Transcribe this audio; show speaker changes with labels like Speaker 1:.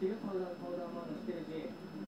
Speaker 1: 这个炮弹炮弹炮弹。